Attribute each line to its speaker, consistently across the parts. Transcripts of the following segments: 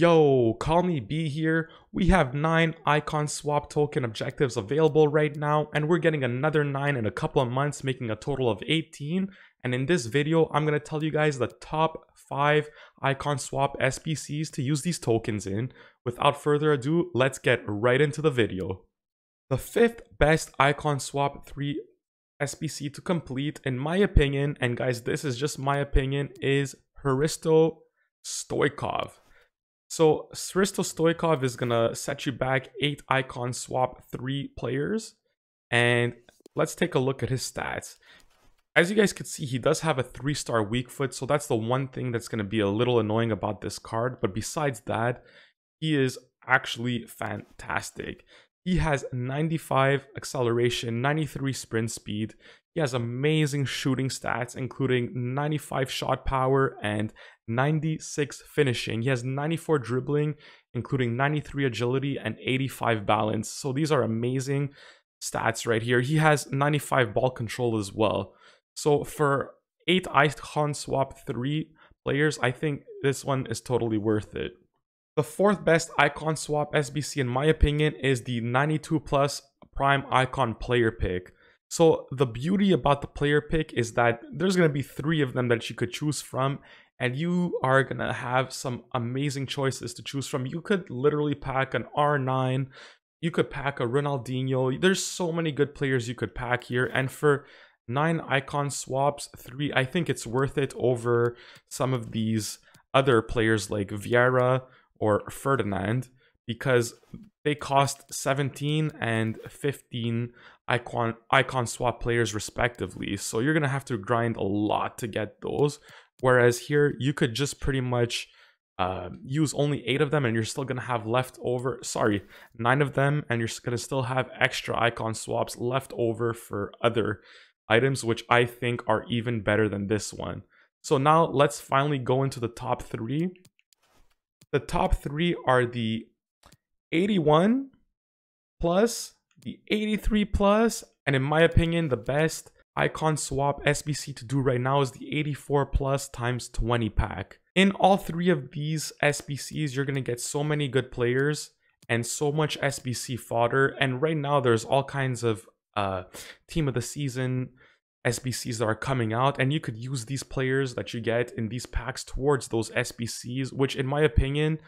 Speaker 1: Yo, call me B here. We have 9 icon swap token objectives available right now, and we're getting another 9 in a couple of months, making a total of 18. And in this video, I'm going to tell you guys the top 5 icon swap SBCs to use these tokens in. Without further ado, let's get right into the video. The fifth best icon swap 3 SBC to complete, in my opinion, and guys, this is just my opinion, is Hristo Stoichkov. So Hristo Stoichkov is gonna set you back eight icon swap three players. And let's take a look at his stats. As you guys can see, he does have a three star weak foot. So that's the one thing that's gonna be a little annoying about this card. But besides that, he is actually fantastic. He has 95 acceleration, 93 sprint speed. He has amazing shooting stats, including 95 shot power and 96 finishing. He has 94 dribbling, including 93 agility and 85 balance. So these are amazing stats right here. He has 95 ball control as well. So for 8 icon swap 3 players, I think this one is totally worth it. The fourth best icon swap SBC in my opinion is the 92 plus prime icon player pick. So the beauty about the player pick is that there's going to be three of them that you could choose from and you are going to have some amazing choices to choose from. You could literally pack an R9, you could pack a Ronaldinho. There's so many good players you could pack here and for 9 icon swaps, 3 I think it's worth it over some of these other players like Vieira or Ferdinand because they cost 17 and 15 icon icon swap players respectively. So you're gonna have to grind a lot to get those. Whereas here you could just pretty much uh, use only eight of them and you're still gonna have left over sorry nine of them and you're gonna still have extra icon swaps left over for other items which I think are even better than this one. So now let's finally go into the top three. The top three are the 81 plus, the 83 plus, and in my opinion, the best icon swap SBC to do right now is the 84 plus times 20 pack. In all three of these SBCs, you're going to get so many good players and so much SBC fodder. And right now, there's all kinds of uh, team of the season SBCs that are coming out, and you could use these players that you get in these packs towards those SBCs, which, in my opinion,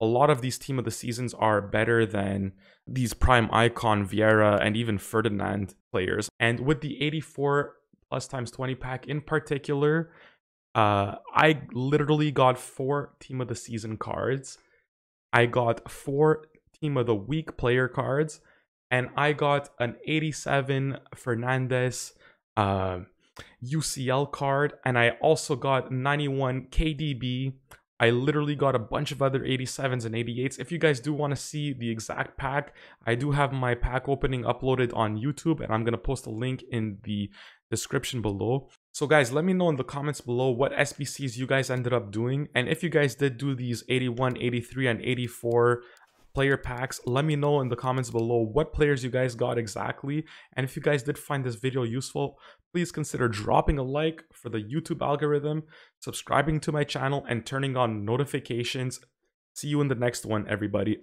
Speaker 1: a lot of these team of the seasons are better than these prime icon Vieira and even Ferdinand players. And with the 84 plus times 20 pack in particular, uh, I literally got four team of the season cards. I got four team of the week player cards, and I got an 87 Fernandes uh, UCL card, and I also got 91 KDB I literally got a bunch of other 87s and 88s. If you guys do want to see the exact pack, I do have my pack opening uploaded on YouTube and I'm going to post a link in the description below. So guys, let me know in the comments below what SBCs you guys ended up doing. And if you guys did do these 81, 83, and 84 player packs, let me know in the comments below what players you guys got exactly. And if you guys did find this video useful, please consider dropping a like for the YouTube algorithm, subscribing to my channel, and turning on notifications. See you in the next one, everybody.